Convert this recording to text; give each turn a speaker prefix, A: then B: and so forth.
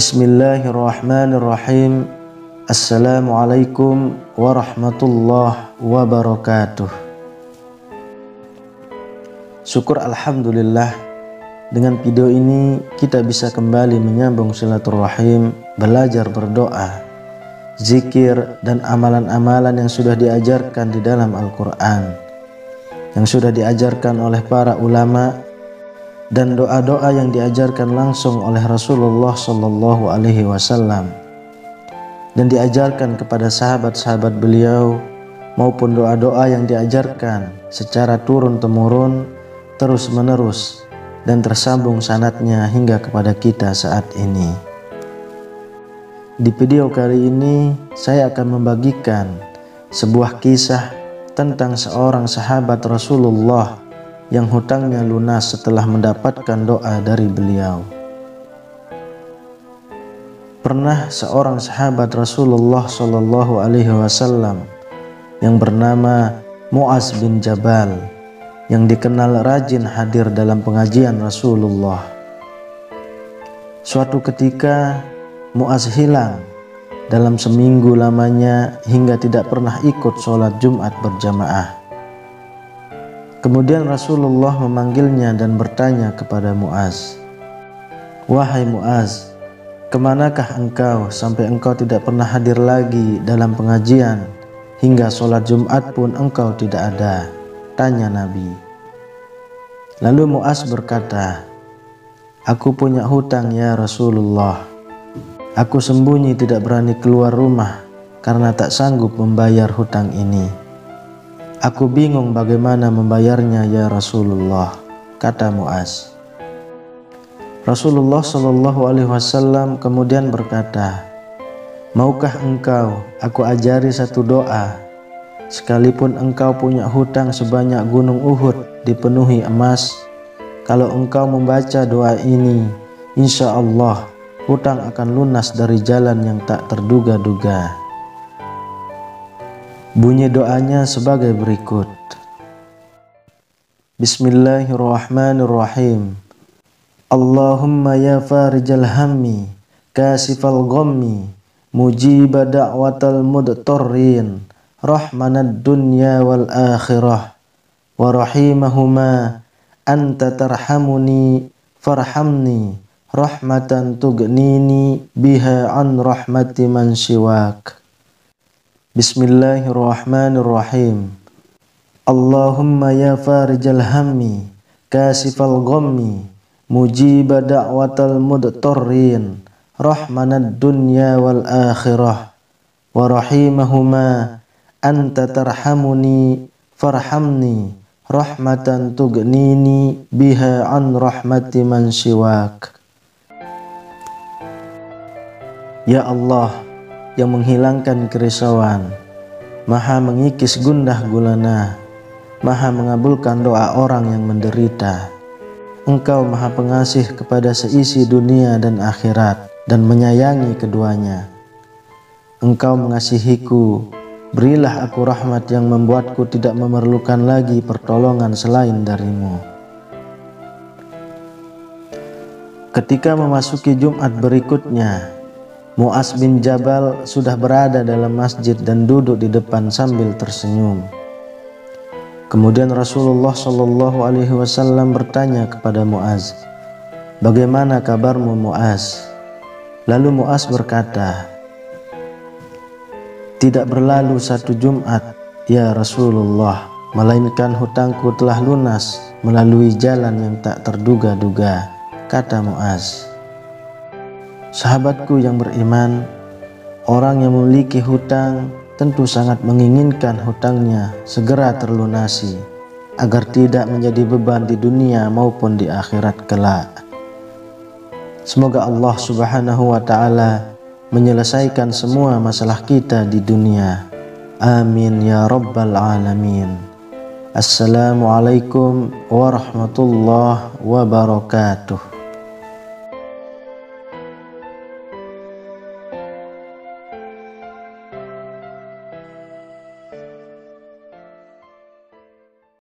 A: بسم الله الرحمن الرحيم.
B: السلام عليكم ورحمة الله وبركاته. شكر الحمد لله Dengan video ini kita bisa kembali menyambung silaturahim Belajar berdoa Zikir dan amalan-amalan yang sudah diajarkan di dalam Al-Quran Yang sudah diajarkan oleh para ulama' dan doa-doa yang diajarkan langsung oleh Rasulullah Shallallahu Alaihi Wasallam dan diajarkan kepada sahabat-sahabat beliau maupun doa-doa yang diajarkan secara turun temurun terus menerus dan tersambung sanatnya hingga kepada kita saat ini. Di video kali ini saya akan membagikan sebuah kisah tentang seorang sahabat Rasulullah yang hutangnya lunas setelah mendapatkan doa dari beliau. Pernah seorang sahabat Rasulullah Shallallahu Alaihi Wasallam yang bernama Muaz bin Jabal yang dikenal rajin hadir dalam pengajian Rasulullah. Suatu ketika Muaz hilang dalam seminggu lamanya hingga tidak pernah ikut sholat Jumat berjamaah. Kemudian Rasulullah memanggilnya dan bertanya kepada Muaz, Wahai Muaz, ke manakah engkau sampai engkau tidak pernah hadir lagi dalam pengajian hingga sholat Jumat pun engkau tidak ada? Tanya Nabi. Lalu Muaz berkata, Aku punya hutang ya Rasulullah. Aku sembunyi tidak berani keluar rumah karena tak sanggup membayar hutang ini. Aku bingung bagaimana membayarnya ya Rasulullah, kata Muaz. Rasulullah Shallallahu Alaihi Wasallam kemudian berkata, Maukah engkau aku ajari satu doa, sekalipun engkau punya hutang sebanyak gunung Uhud dipenuhi emas, kalau engkau membaca doa ini, insya Allah hutang akan lunas dari jalan yang tak terduga-duga. Bunyi doanya sebagai berikut. Bismillahirrahmanirrahim. Allahumma ya farijal hammi, kasifal ghammi, mujiba da'watal mudtarrin, rahmanad dunya wal akhirah, wa rahimahuma, anta tarhamuni farhamni, rahmatan tugnini biha an rahmati man siwak. Bismillahirrahmanirrahim. Allahumma ya farijal kasifal ghammi, mujiba da'watal mudtarrin, rahmanad dunya wal akhirah, wa rahimahuma, anta tarhamuni farhamni, rahmatan tugnini biha an rahmati man siwak. Ya Allah, yang menghilangkan kerisauan, maha mengikis gundah gulana, maha mengabulkan doa orang yang menderita. Engkau maha pengasih kepada seisi dunia dan akhirat dan menyayangi keduanya. Engkau mengasihiku, berilah aku rahmat yang membuatku tidak memerlukan lagi pertolongan selain darimu. Ketika memasuki Jumat berikutnya, Muas bin Jabal sudah berada dalam masjid dan duduk di depan sambil tersenyum. Kemudian Rasulullah Shallallahu Alaihi Wasallam bertanya kepada Muaz, "Bagaimana kabarmu Muaz?" Lalu Muaz berkata, "Tidak berlalu satu Jumat, ya Rasulullah, melainkan hutangku telah lunas melalui jalan yang tak terduga-duga," kata Muaz. Sahabatku yang beriman, orang yang memiliki hutang tentu sangat menginginkan hutangnya segera terlunasi agar tidak menjadi beban di dunia maupun di akhirat kelak. Semoga Allah Subhanahu wa taala menyelesaikan semua masalah kita di dunia. Amin ya rabbal alamin. Assalamualaikum warahmatullahi wabarakatuh.